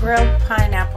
grilled pineapple.